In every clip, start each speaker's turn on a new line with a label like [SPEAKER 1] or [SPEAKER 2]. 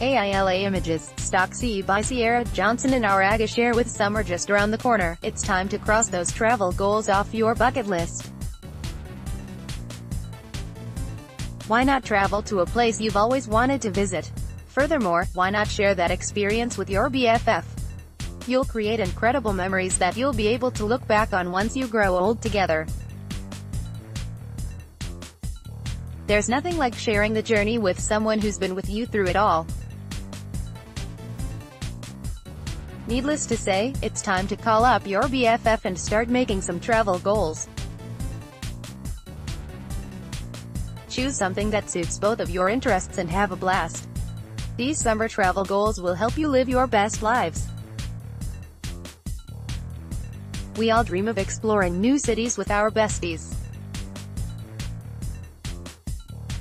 [SPEAKER 1] AILA Images, Stocksy by Ciara Johnson and Araga share with summer just around the corner. It's time to cross those travel goals off your bucket list. Why not travel to a place you've always wanted to visit? Furthermore, why not share that experience with your BFF? You'll create incredible memories that you'll be able to look back on once you grow old together. There's nothing like sharing the journey with someone who's been with you through it all. Needless to say, it's time to call up your BFF and start making some travel goals. Choose something that suits both of your interests and have a blast. These summer travel goals will help you live your best lives. We all dream of exploring new cities with our besties.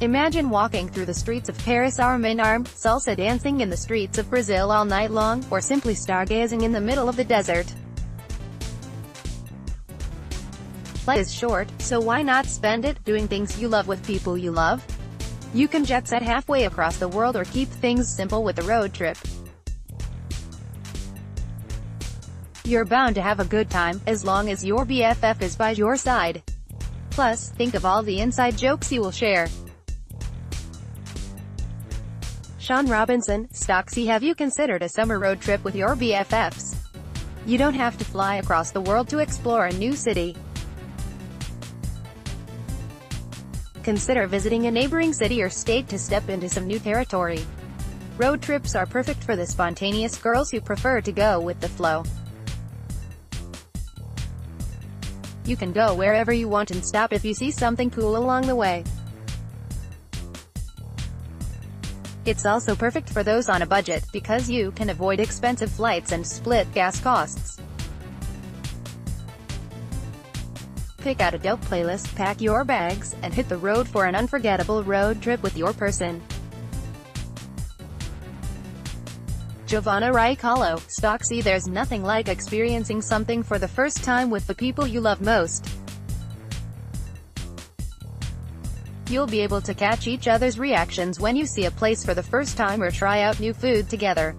[SPEAKER 1] Imagine walking through the streets of Paris arm in arm, salsa dancing in the streets of Brazil all night long, or simply stargazing in the middle of the desert. Life is short, so why not spend it doing things you love with people you love? You can jet set halfway across the world or keep things simple with a road trip. You're bound to have a good time, as long as your BFF is by your side. Plus, think of all the inside jokes you will share. Sean Robinson, Stocksy Have you considered a summer road trip with your BFFs? You don't have to fly across the world to explore a new city. Consider visiting a neighboring city or state to step into some new territory. Road trips are perfect for the spontaneous girls who prefer to go with the flow. You can go wherever you want and stop if you see something cool along the way. It's also perfect for those on a budget, because you can avoid expensive flights and split gas costs. Pick out a dope playlist, pack your bags, and hit the road for an unforgettable road trip with your person. Giovanna Raicalo, Stocksy There's nothing like experiencing something for the first time with the people you love most. You'll be able to catch each other's reactions when you see a place for the first time or try out new food together.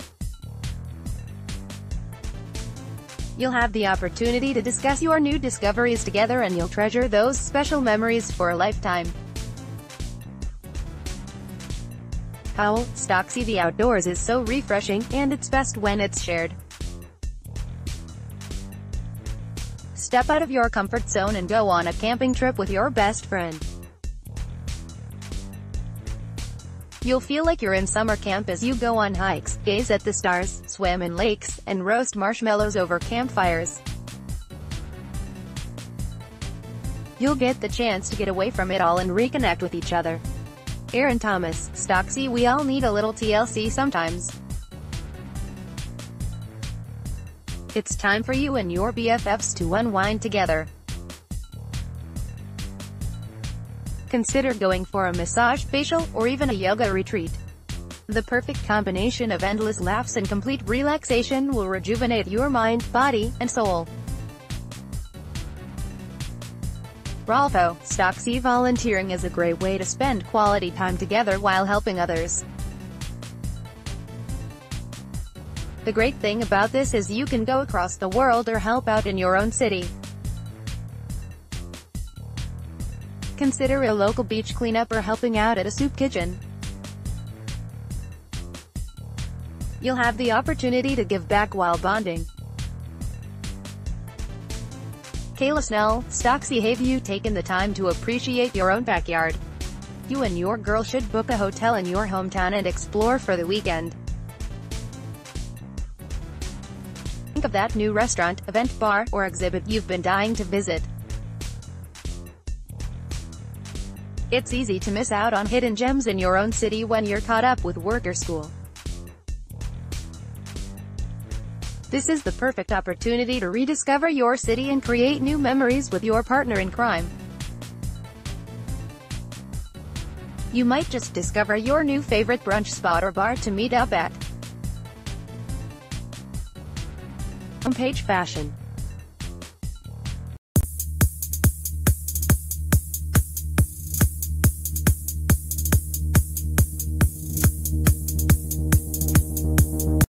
[SPEAKER 1] You'll have the opportunity to discuss your new discoveries together and you'll treasure those special memories for a lifetime. Howl, Stocksy The outdoors is so refreshing, and it's best when it's shared. Step out of your comfort zone and go on a camping trip with your best friend. You'll feel like you're in summer camp as you go on hikes, gaze at the stars, swim in lakes, and roast marshmallows over campfires. You'll get the chance to get away from it all and reconnect with each other. Aaron Thomas, Stocksy We all need a little TLC sometimes. It's time for you and your BFFs to unwind together. Consider going for a massage, facial, or even a yoga retreat. The perfect combination of endless laughs and complete relaxation will rejuvenate your mind, body, and soul. Rolfo, Stocksy volunteering is a great way to spend quality time together while helping others. The great thing about this is you can go across the world or help out in your own city. Consider a local beach cleanup or helping out at a soup kitchen. You'll have the opportunity to give back while bonding. Kayla Snell, Stocksy have you taken the time to appreciate your own backyard? You and your girl should book a hotel in your hometown and explore for the weekend. Think of that new restaurant, event bar, or exhibit you've been dying to visit. It's easy to miss out on hidden gems in your own city when you're caught up with work or school. This is the perfect opportunity to rediscover your city and create new memories with your partner in crime. You might just discover your new favorite brunch spot or bar to meet up at. Homepage Fashion